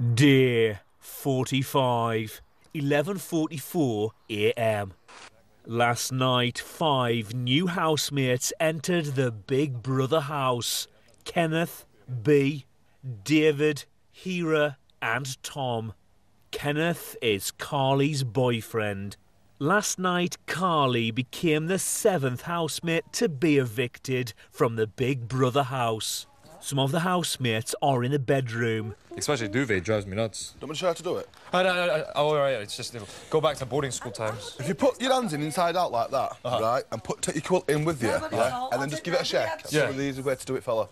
Day 45, 11:44 a.m. Last night, five new housemates entered the Big Brother house. Kenneth, Bea, David, Hira, and Tom. Kenneth is Karly's boyfriend. Last night, Karly became the seventh housemate to be evicted from the Big Brother house. Some of the housemates are in the bedroom. Especially duvet drives me nuts. Don't want to show how to do it. Oh, no, no, no. Oh, all right. It's just go back to boarding school times. If you put your hands in inside out like that, uh-huh. right, and put take your quilt in with you, yeah, and then just give it a shake. That's Yeah. probably the easy way to do it, fella.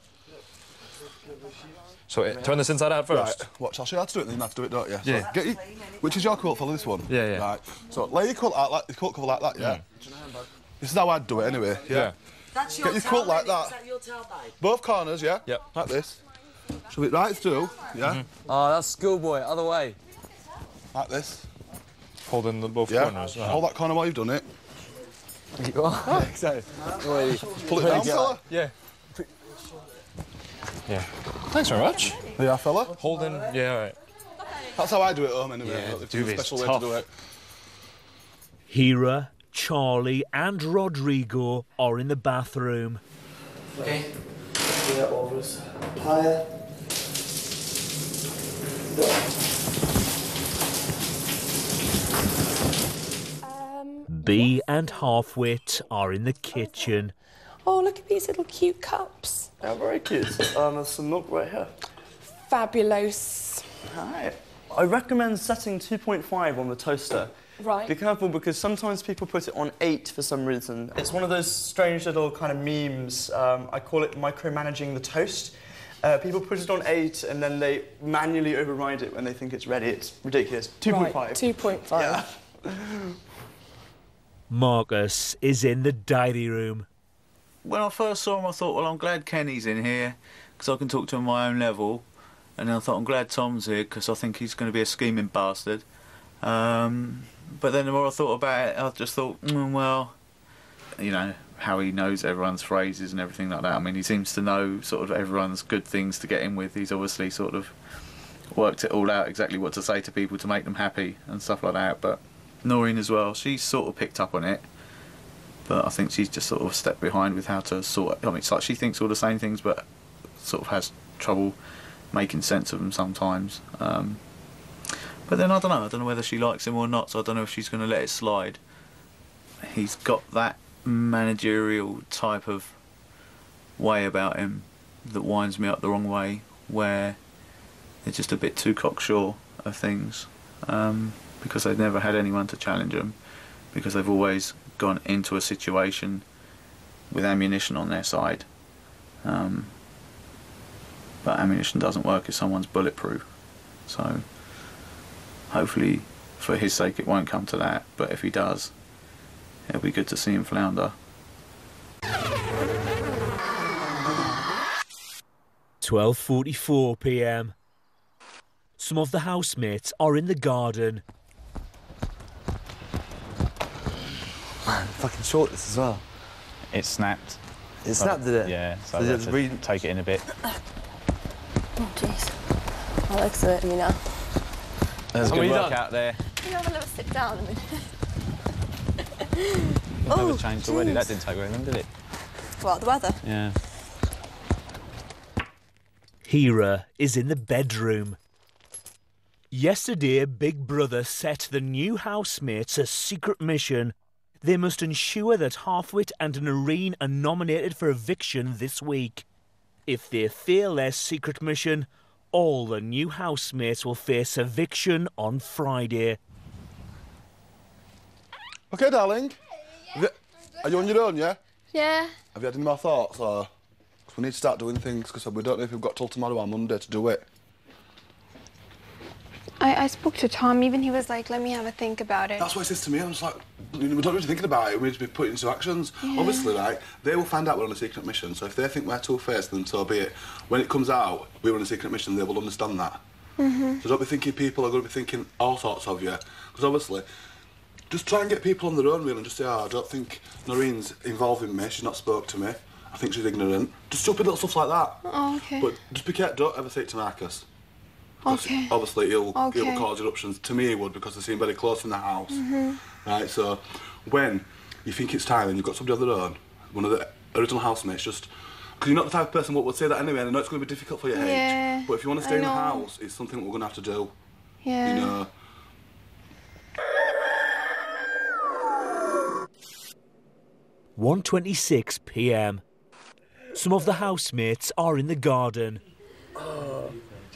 So it, turn this inside out first. Right, watch, I'll show you how to do it, then you have to do it, don't you? So, Yeah. get you, which is your quilt, fella, this one? Yeah, yeah. Right, so lay your quilt out, like, your quilt cover like that, yeah? Mm. This is how I'd do it anyway, yeah? Yeah. That's Get your your towel, quilt like that. Is that your towel, babe? Both corners, yeah? Yep. Like this. Shove it right through, yeah? Mm-hmm. Oh, that's schoolboy. Other way. Like this, Holding the both yeah? corners. uh-huh. Hold that corner while you've done it. so, wait. Pull it down, fella. Yeah. Yeah. Thanks very much. Yeah, fella. Holding. Yeah, all right. That's how I do it at home anyway. Yeah, If there's a duvet's special way to do it. Hira, Charlie, and Rodrigo are in the bathroom. Okay. Yeah, overs. Higher. Bea and Halfwit are in the kitchen. Oh, look at these little cute cups. Yeah, very cute. Um, there's some milk right here. Fabulous. Hi. I recommend setting 2.5 on the toaster. Right. Be careful because sometimes people put it on 8 for some reason. It's one of those strange little kind of memes. Um, I call it micromanaging the toast. Uh, people put it on 8 and then they manually override it when they think it's ready. It's ridiculous. 2.5. Right, 2.5. Yeah. Marcus is in the diary room. when I first saw him, I thought, well, I'm glad Kenny's in here because I can talk to him on my own level. And then I thought, I'm glad Tom's here because I think he's going to be a scheming bastard. Um, but then the more I thought about it, I just thought, mm, well, you know, how he knows everyone's phrases and everything like that. I mean, he seems to know sort of everyone's good things to get in with. He's obviously sort of worked it all out exactly what to say to people to make them happy and stuff like that. But Noirin as well, she's sort of picked up on it but I think she's just sort of stepped behind with how to sort. I mean, it's like she thinks all the same things, but sort of has trouble making sense of them sometimes. Um, but then I don't know. I don't know whether she likes him or not. So I don't know if she's going to let it slide. He's got that managerial type of way about him that winds me up the wrong way, where they're just a bit too cocksure of things um, because they've never had anyone to challenge them because they've always gone into a situation with ammunition on their side. Um, but ammunition doesn't work if someone's bulletproof. So hopefully, for his sake, it won't come to that. But if he does, it'll be good to see him flounder. 12:44 p.m. Some of the housemates are in the garden. Man, fucking short this as well. It snapped. It snapped, did it? Yeah, so Did I it had to re- take it in a bit. Oh, jeez. Alex, hurt me now. There's How good many work done? out there. Can you have a little sit down a minute? The Oh, weather changed already. That didn't take very long, did it? What, the weather? Yeah. Hira is in the bedroom. Yesterday, Big Brother set the new housemates a secret mission. They must ensure that Halfwit and Noirin are nominated for eviction this week. If they fail their secret mission, all the new housemates will face eviction on Friday. Okay, darling. Have you- Are you on your own, yeah? Yeah. Have you had any more thoughts? Or... 'cause we need to start doing things because we don't know if we've got till tomorrow or Monday to do it. I, I spoke to Tom, even he was like, let me have a think about it. That's what he says to me. I'm just like, we don't need to thinking about it. We need to be putting into actions. Obviously, like, They will find out we're on a secret mission. So if they think we're two-faced, then so be it. When it comes out, we were on a secret mission. They will understand that. Mm-hmm. So don't be thinking people are going to be thinking all sorts of you. Because obviously, just try and get people on their own, really, and just say, oh, I don't think Noirin's involving me. She's not spoke to me. I think she's ignorant. Just stupid little stuff like that. Oh, okay. But just be careful. Don't ever say it to Marcus. 'Cause Okay. Obviously, he'll, Okay. he'll cause eruptions. To me, he would because they seem very close in the house. Mm-hmm. Right, so when you think it's time and you've got somebody of their own, one of the original housemates, just. Because you're not the type of person what would say that anyway, and I know it's going to be difficult for your Yeah, age. But if you want to I stay in the house, it's something we're going to have to do. Yeah. You know. One twenty-six p.m. Some of the housemates are in the garden.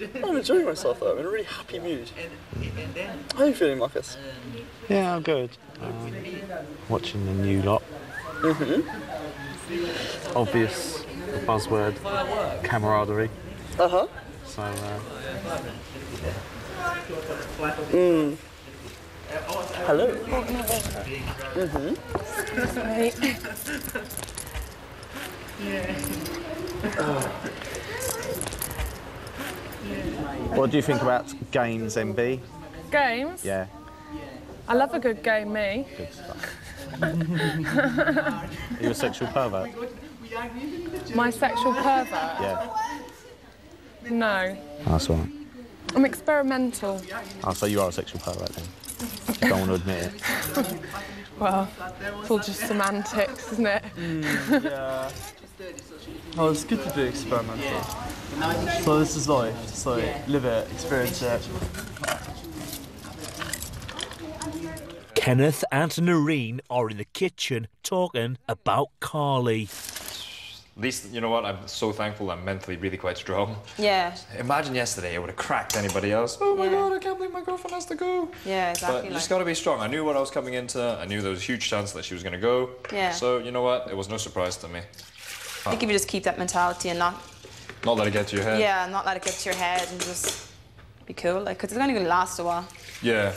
I'm enjoying myself though. I'm in a really happy mood. How are you feeling, Marcus? Yeah, I'm good. Um, watching the new lot. Mm-hmm. Obvious buzzword, camaraderie. Uh huh. So, uh, Mm. Hello. what do you think about games, MB? Games? Yeah, I love a good game, me. good stuff. Are you a sexual pervert? My sexual pervert? Yeah. No. That's all right. I'm experimental. Oh, so you are a sexual pervert then? Don't want to admit it. Well, it's all just semantics, isn't it? Hmm, yeah. Oh, it's good to be experimental. So this is life. Just like live it, experience it. Kenneth and Noirin are in the kitchen talking about Karly. At least, you know what? I'm so thankful I'm mentally really quite strong. Yeah, Imagine yesterday, I would have cracked anybody else. Oh my Yeah. god, I can't believe my girlfriend has to go. yeah, But exactly. you just got to be strong. I knew what I was coming into. I knew there was a huge chance that she was going to go. Yeah. So, you know what? It was no surprise to me. I think if you just keep that mentality and not, Not let it get to your head. yeah, not let it get to your head and just be cool, like, because it's only going to last a while. Yeah.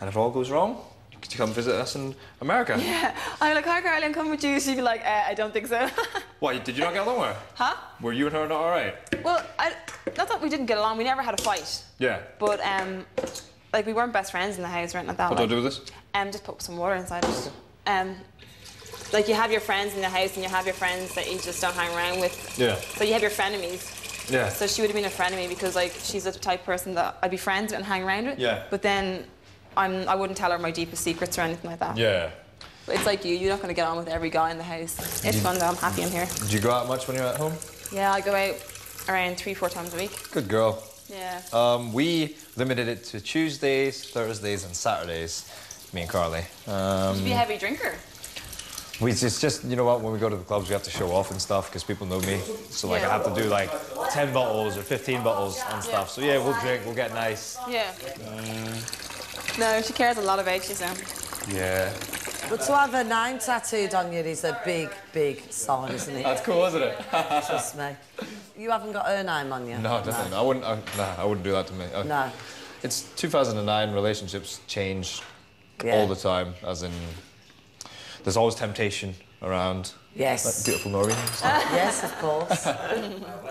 And if all goes wrong, could you come visit us in America. Yeah, I'm like, hi, Karly, I'm coming with you. She'd be like, uh, I don't think so. Why, did you not get along with her? huh? Were you and her not alright? Well, I, not that we didn't get along. We never had a fight, Yeah. but um, like we weren't best friends in the house or anything like that. What do I do with this? Um, just put some water inside it. Um, like you have your friends in the house and you have your friends that you just don't hang around with. Yeah. So you have your frenemies. Yeah. So she would have been a friend of me because like she's the type of person that I'd be friends with and hang around with. Yeah. But then I'm I wouldn't tell her my deepest secrets or anything like that. Yeah. But it's like you, you're not going to get on with every guy in the house. It's fun though. I'm happy I'm here. Did you go out much when you were at home? Yeah, I go out around three, four times a week. Good girl. Yeah. Um, we limited it to Tuesdays, Thursdays, and Saturdays. Me and Karly. Um, Be a heavy drinker. We just, just, you know what? When we go to the clubs, we have to show off and stuff because people know me. So like, I have to do like 10 bottles or 15 bottles and stuff. So yeah, we'll drink, we'll get nice. Yeah. No, she cares a lot about you, so. Yeah. But to have a nine tattooed on you is a big, big sign, isn't it? That's cool, isn't it? Trust me. You haven't got her name on you. no, definitely. not. I wouldn't. I, nah, I wouldn't do that to me. Uh, No. It's 2009. Relationships change Yeah. all the time. As in, there's always temptation around. Yes. Like beautiful Noirin. yes, of course.